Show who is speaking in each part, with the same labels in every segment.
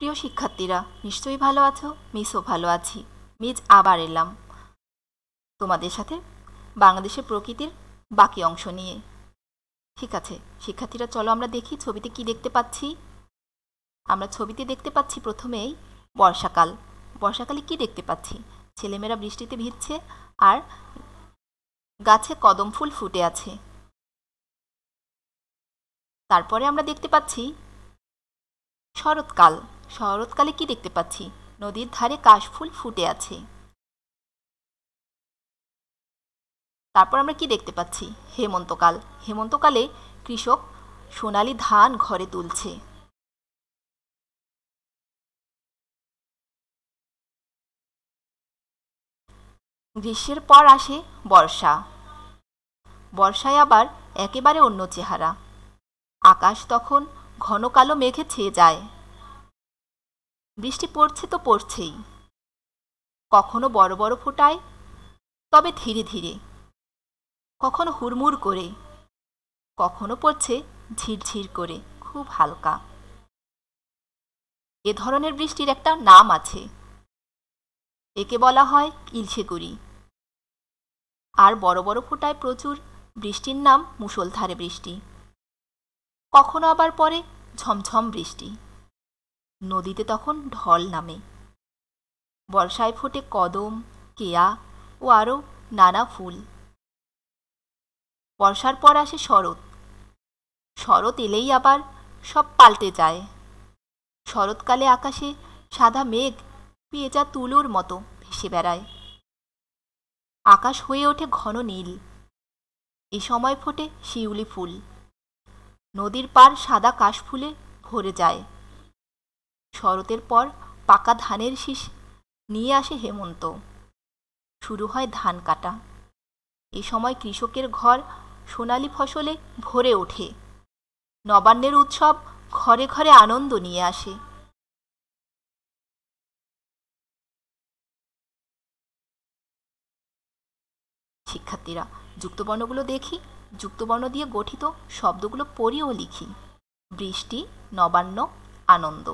Speaker 1: প্রিয় শিক্ষার্থীরা, নিশ্চয়ই ভালো আছো? মিসও ভালো আছি। মিজ আবার এলাম। তোমাদের সাথে বাংলাদেশের প্রকৃতির বাকি অংশ নিয়ে। ঠিক আছে, শিক্ষার্থীরা, চলো আমরা দেখি ছবিতে কি দেখতে পাচ্ছি। আমরা ছবিতে দেখতে পাচ্ছি প্রথমেই বর্ষাকাল। বর্ষাকালে কি দেখতে পাচ্ছি? ছেলেমেয়েরা বৃষ্টিতে ভিজছে আর গাছে কদম ফুল ফুটে আছে। তারপরে আমরা দেখতে পাচ্ছি শরৎকাল। শরৎকালে কি দেখতে পাচ্ছি? নদীর ধারে কাশফুল ফুটে আছে। তারপর আমরা কি দেখতে পাচ্ছি? হেমন্তকাল। হেমন্তকালে কৃষক সোনালি ধান ঘরে তুলছে। গ্রীষ্মের পর আসে বর্ষা। বর্ষায় আবার একেবারে অন্য চেহারা। আকাশ তখন ঘন কালো মেঘে ছেয়ে যায়। বৃষ্টি পড়ছে তো পড়ছেই। কখনো বড় বড় ফোটায়, তবে ধীরে ধীরে। কখনো হুড়মুড় করে, কখনো পড়ছে ঝিরঝির করে, খুব হালকা। এ ধরনের বৃষ্টির একটা নাম আছে। একে বলা হয় ইলশেগুড়ি আর বড় বড় ফোটায় প্রচুর বৃষ্টির নাম মুষলধারে বৃষ্টি। কখনো আবার পরে ঝমঝম বৃষ্টি। নদীতে তখন ঢল নামে। বর্ষায় ফোটে কদম, কেয়া ও আরও নানা ফুল। বর্ষার পর আসে শরৎ। শরৎ এলেই আবার সব পাল্টে যায়। শরৎকালে আকাশে সাদা মেঘ পেঁচা তুলোর মতো ভেসে বেড়ায়। আকাশ হয়ে ওঠে ঘন নীল। এ সময় ফোটে শিউলি ফুল। নদীর পার সাদা কাশফুলে ভরে যায়। শরতের পর পাকা ধানের শীষ নিয়ে আসে হেমন্ত। শুরু হয় ধান কাটা। এ সময় কৃষকের ঘর সোনালি ফসলে ভরে ওঠে। নবান্নের উৎসব ঘরে ঘরে আনন্দ নিয়ে আসে। শিক্ষার্থীরা, যুক্তবর্ণগুলো দেখি। যুক্তবর্ণ দিয়ে গঠিত শব্দগুলো পড়ি ও লিখি। বৃষ্টি, নবান্ন, আনন্দ।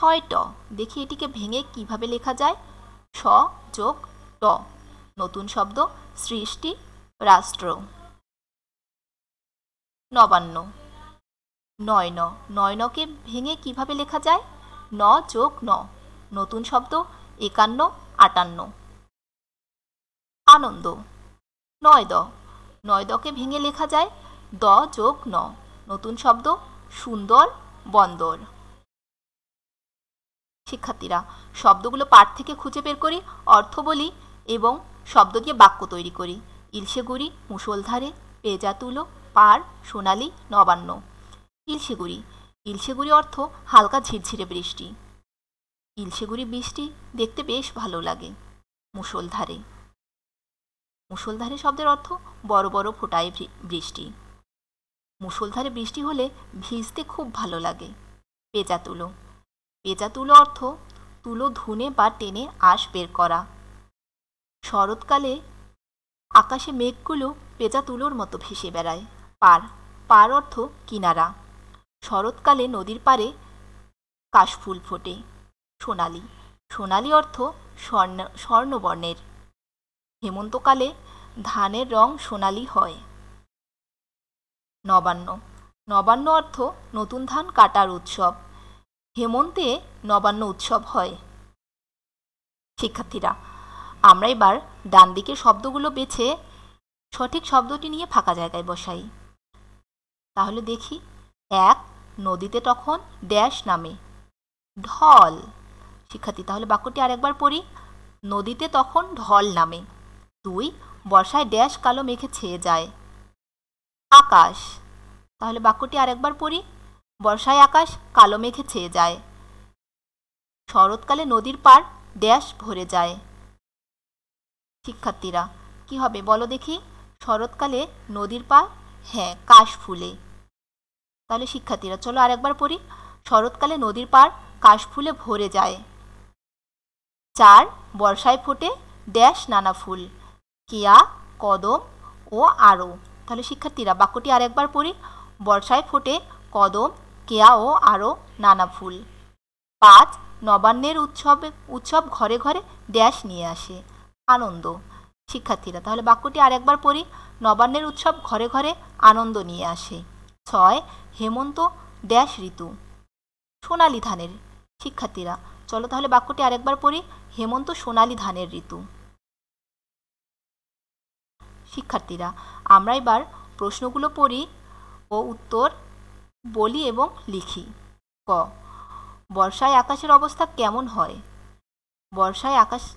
Speaker 1: ট দেখি এটিকে ভেঙে কীভাবে লেখা যায়? স যোগ ট। নতুন শব্দ, সৃষ্টি, রাষ্ট্র। নবান্ন। নয় ন নয় নকে ভেঙে কীভাবে লেখা যায়? ন যোগ ন। নতুন শব্দ, একান্ন, আটান্ন। আনন্দ। নয় দ নয় দকে ভেঙে লেখা যায়, দ যোগ ন। নতুন শব্দ, সুন্দর, বন্দর। শিক্ষার্থীরা। শব্দগুলো পাঠ থেকে খুঁজে বের করি, অর্থ বলি এবং শব্দ দিয়ে বাক্য তৈরি করি। ইলশেগুড়ি মুসলধারে পেজা তুলো, পার, সোনালি, নবান্ন। ইলশেগুড়ি ইলশেগুড়ি অর্থ হালকা ঝিরঝিরে বৃষ্টি। ইলশেগুড়ি বৃষ্টি দেখতে বেশ ভালো লাগে। মুসলধারে মুসলধারে শব্দের অর্থ বড় বড় ফোটায় বৃষ্টি। মুসলধারে বৃষ্টি হলে ভিজতে খুব ভালো লাগে। পেজা তুলো। পেজা তুলো অর্থ তুলো ধুনে বা টেনে আশ বের করা। শরৎকালে আকাশে মেঘগুলো পেজা তুলোর মতো ভেসে বেড়ায়। পার পার অর্থ কিনারা। শরৎকালে নদীর পারে কাশফুল ফোটে। সোনালি সোনালি অর্থ স্বর্ণ, স্বর্ণবর্ণের। হেমন্তকালে ধানের রং সোনালি হয়। নবান্ন নবান্ন অর্থ নতুন ধান কাটার উৎসব। হেমন্তে নবান্ন উৎসব হয়। শিক্ষার্থীরা, আমরা এবার ডান দিকের শব্দগুলো বেছে সঠিক শব্দটি নিয়ে ফাঁকা জায়গায় বসাই। তাহলে দেখি, এক, নদীতে তখন ড্যাশ নামে। ঢল। শিক্ষার্থী, তাহলে বাক্যটি আরেকবার পড়ি। নদীতে তখন ঢল নামে। দুই, বর্ষায় ড্যাশ কালো মেঘে ছেয়ে যায়। আকাশ। তাহলে বাক্যটি আরেকবার পড়ি। বর্ষায় আকাশ কালো মেঘে ছেয়ে যায়। শরৎকালে নদীর পার ড্যাশ ভরে যায়। শিক্ষার্থীরা, কি হবে বলো দেখি? শরৎকালে নদীর পার হ্যাঁ কাশ ফুলে। তাহলে শিক্ষার্থীরা, চলো আরেকবার পড়ি। শরৎকালে নদীর পার কাশ ফুলে ভরে যায়। চার, বর্ষায় ফোটে ড্যাশ নানা ফুল। কেয়া, কদম ও আরও। তাহলে শিক্ষার্থীরা, বাক্যটি আরেকবার পড়ি। বর্ষায় ফোটে কদম কেয়া ও আরও নানা ফুল। পাঁচ, নবান্নের উৎসবে, উৎসব ঘরে ঘরে ড্যাশ নিয়ে আসে। আনন্দ। শিক্ষার্থীরা, তাহলে বাক্যটি আরেকবার পড়ি। নবান্নের উৎসব ঘরে ঘরে আনন্দ নিয়ে আসে। ছয়, হেমন্ত ড্যাশ ঋতু। সোনালি ধানের। শিক্ষার্থীরা, চলো তাহলে বাক্যটি আরেকবার পড়ি। হেমন্ত সোনালি ধানের ঋতু। শিক্ষার্থীরা, আমরা এবার প্রশ্নগুলো পড়ি ও উত্তর বলি এবং লিখি। ক। বর্ষায় আকাশের অবস্থা কেমন হয়? বর্ষায় আকাশ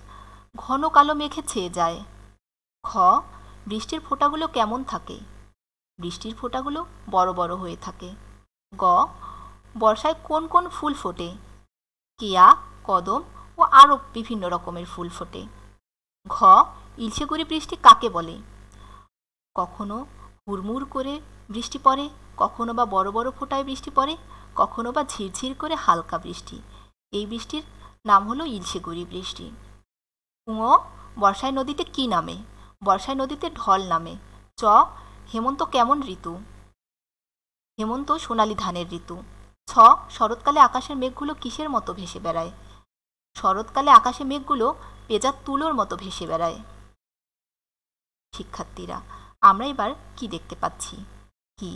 Speaker 1: ঘন কালো মেঘে ছেয়ে যায়। খ। বৃষ্টির ফোঁটাগুলো কেমন থাকে? বৃষ্টির ফোঁটাগুলো বড় বড় হয়ে থাকে। গ। বর্ষায় কোন কোন ফুল ফোটে? কেয়া, কদম ও আরও বিভিন্ন রকমের ফুল ফোটে। ঘ। ইলশেগুড়ি বৃষ্টি কাকে বলে? কখনো হুড়মুড় করে বৃষ্টি পড়ে, কখনো বা বড় বড় ফোঁটায় বৃষ্টি পড়ে, কখনো বা ঝিরঝির করে হালকা বৃষ্টি। এই বৃষ্টির নাম হলো ইলশেগুড়ি বৃষ্টি। কুঁয়ো বর্ষায় নদীতে কি নামে? বর্ষায় নদীতে ঢল নামে। চ, হেমন্ত কেমন ঋতু? হেমন্ত সোনালি ধানের ঋতু। ছ, শরৎকালে আকাশের মেঘগুলো কিসের মতো ভেসে বেড়ায়? শরৎকালে আকাশে মেঘগুলো পেঁজার তুলোর মতো ভেসে বেড়ায়। শিক্ষার্থীরা আমরা এবার কি দেখতে পাচ্ছি? কি?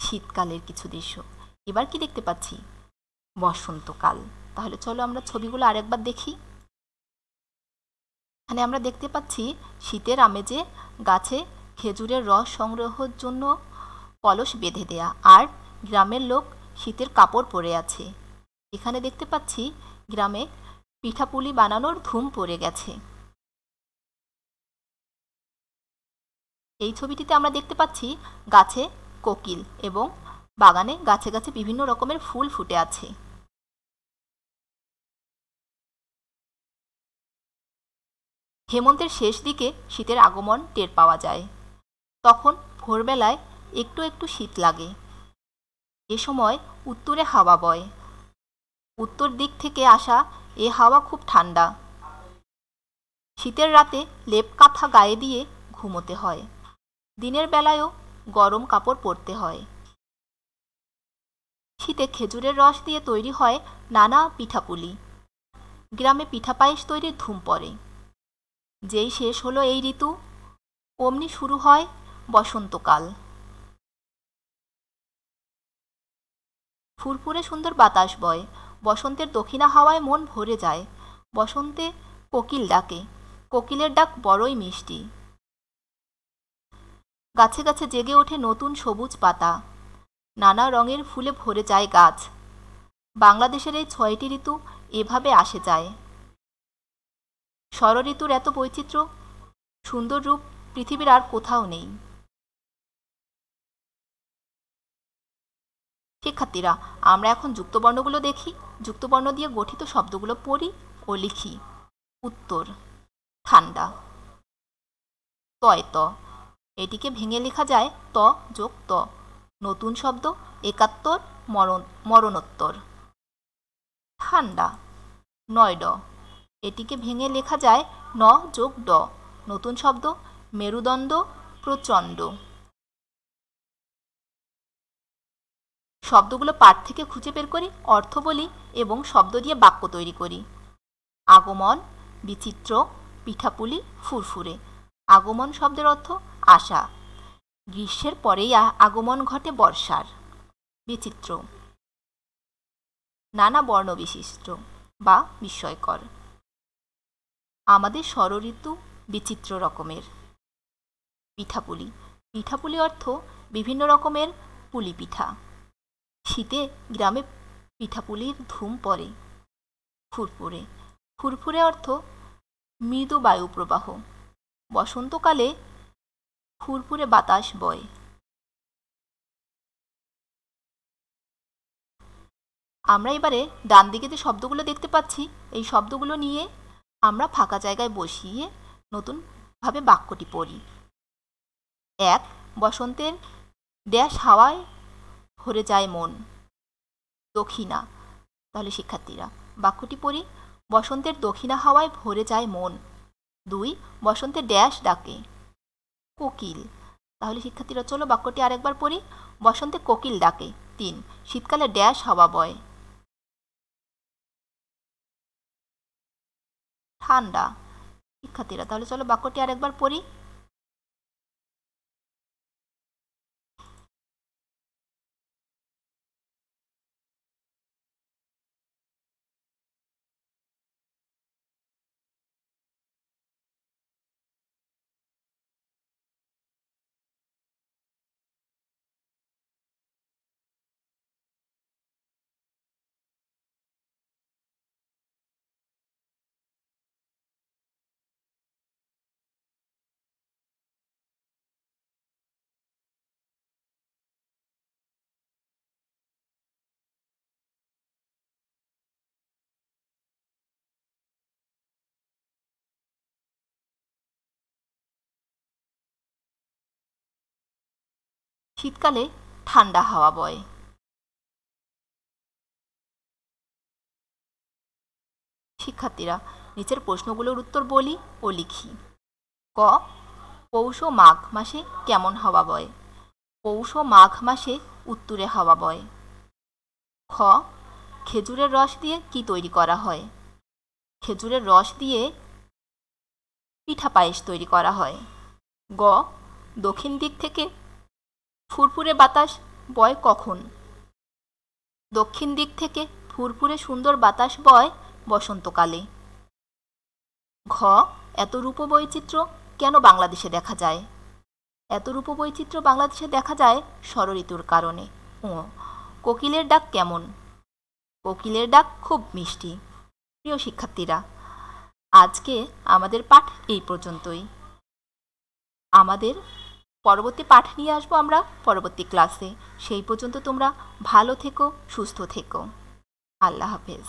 Speaker 1: শীতকালের কিছু দৃশ্য। এবার কি দেখতে পাচ্ছি? বসন্তকাল। তাহলে চলো আমরা ছবিগুলো আরেকবার দেখি। এখানে আমরা দেখতে পাচ্ছি শীতের আমেজে গাছে খেজুরের রস সংগ্রহের জন্য কলস বেঁধে দেয়া আর গ্রামের লোক শীতের কাপড় পরে আছে। এখানে দেখতে পাচ্ছি গ্রামে পিঠাপুলি বানানোর ধুম পড়ে গেছে। এই ছবিটিতে আমরা দেখতে পাচ্ছি গাছে কোকিল এবং বাগানে গাছে গাছে বিভিন্ন রকমের ফুল ফুটে আছে। হেমন্তের শেষ দিকে শীতের আগমন টের পাওয়া যায়। তখন ভোরবেলায় একটু একটু শীত লাগে। এ সময় উত্তরে হাওয়া বয়। উত্তর দিক থেকে আসা এ হাওয়া খুব ঠান্ডা। শীতের রাতে লেপ কাঁথা গায়ে দিয়ে ঘুমোতে হয়। দিনের বেলায়ও গরম কাপড় পরতে হয়। শীতে খেজুরের রস দিয়ে তৈরি হয় নানা পিঠাপুলি। গ্রামে পিঠা পায়েস তৈরির ধুম পড়ে। যেই শেষ হলো এই ঋতু, অমনি শুরু হয় বসন্তকাল। ফুরফুরে সুন্দর বাতাস বয়, বসন্তের দক্ষিণা হাওয়ায় মন ভরে যায়। বসন্তে কোকিল ডাকে, কোকিলের ডাক বড়ই মিষ্টি। গাছে গাছে জেগে ওঠে নতুন সবুজ পাতা। নানা রঙের ফুলে ভরে যায় গাছ। বাংলাদেশের এই ছয়টি ঋতু এভাবে আসে যায়। ঋতুর এত বৈচিত্র্য, সুন্দর রূপ পৃথিবীর আর কোথাও নেই। শিক্ষার্থীরা, আমরা এখন যুক্তবর্ণগুলো দেখি। যুক্তবর্ণ দিয়ে গঠিত শব্দগুলো পড়ি ও লিখি। উত্তর, ঠান্ডা। তয় ত এটিকে ভেঙে লেখা যায় ত যোগ ত। নতুন শব্দ, একাত্তর, মরণ, মরণোত্তর। ঠান্ডা নয় ড এটিকে ভেঙে লেখা যায় ন যোগ ড। নতুন শব্দ, মেরুদণ্ড, প্রচণ্ড। শব্দগুলো পাঠ থেকে খুঁজে বের করি, অর্থ বলি এবং শব্দ দিয়ে বাক্য তৈরি করি। আগমন, বিচিত্র, পিঠাপুলি, ফুরফুরে। আগমন শব্দের অর্থ আশা। গ্রীষ্মের পরেই আগমন ঘটে বর্ষার। বিচিত্র। নানা বর্ণ বিশিষ্ট বা বিস্ময়কর। আমাদের ষড়ঋতু বিচিত্র রকমের। পিঠাপুলি। পিঠাপুলি অর্থ বিভিন্ন রকমের পুলি পিঠা। শীতে গ্রামে পিঠাপুলির ধুম পড়ে। ফুরফুরে। ফুরফুরে অর্থ মৃদু বায়ু প্রবাহ বসন্তকালে ফুরফুরে বাতাস বয়। আমরা এবারে ডান দিকে যে শব্দগুলো দেখতে পাচ্ছি। এই শব্দগুলো নিয়ে আমরা ফাঁকা জায়গায় বসিয়ে নতুনভাবে বাক্যটি পড়ি। এক, বসন্তের ড্যাশ হাওয়ায় ভরে যায় মন। দক্ষিণা। তাহলে শিক্ষার্থীরা, বাক্যটি পড়ি, বসন্তের দক্ষিণা হাওয়ায় ভরে যায় মন। দুই, বসন্তের ড্যাশ ডাকে। কোকিল। তাহলে শিক্ষার্থীরা, চলো বাক্যটি আরেকবার পড়ি। বসন্তে কোকিল ডাকে। তিন, শীতকালে ড্যাশ হওয়া বয়। ঠান্ডা। শিক্ষার্থীরা, তাহলে চলো বাক্যটি আরেকবার পড়ি। শীতকালে ঠান্ডা হাওয়া বয়। শিক্ষার্থীরা, নিচের প্রশ্নগুলোর উত্তর বলি ও লিখি। ক, পৌষ মাঘ মাসে কেমন হাওয়া বয়? পৌষ মাঘ মাসে উত্তরে হাওয়া বয়। খ, খেজুরের রস দিয়ে কি তৈরি করা হয়? খেজুরের রস দিয়ে পিঠা পায়েস তৈরি করা হয়। গ, দক্ষিণ দিক থেকে ফুরফুরে বাতাস বয় কখন? দক্ষিণ দিক থেকে ফুরফুরে সুন্দর বাতাস বয় বসন্তকালে। ঘ, এত রূপবৈচিত্র্য কেন বাংলাদেশে দেখা যায়? এত রূপবৈচিত্র্য বাংলাদেশে দেখা যায় ষড়ঋতুর কারণে। ও কোকিলের ডাক কেমন? কোকিলের ডাক খুব মিষ্টি। প্রিয় শিক্ষার্থীরা, আজকে আমাদের পাঠ এই পর্যন্তই। আমাদের পরবর্তী পাঠ নিয়ে আসব আমরা পরবর্তী ক্লাসে সেই পর্যন্ত তোমরা ভালো থেকো, সুস্থ থেকো। আল্লাহ হাফেজ।